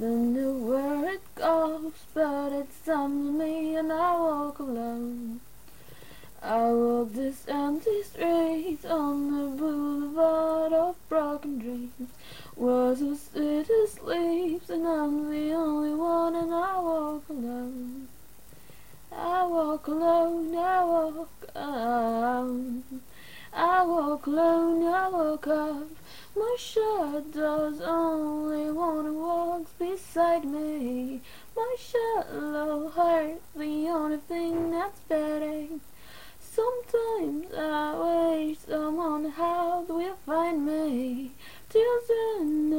Don't know where it goes, but it stumbles me and I walk alone. I walk this empty street on the boulevard of broken dreams, where the city sleeps and I'm the only one and I walk alone. I walk alone, I walk alone. I walk alone, I walk up. My shadow's only one beside me. My shallow heart, the only thing that's better. Sometimes I wish someone had will find me. Till then.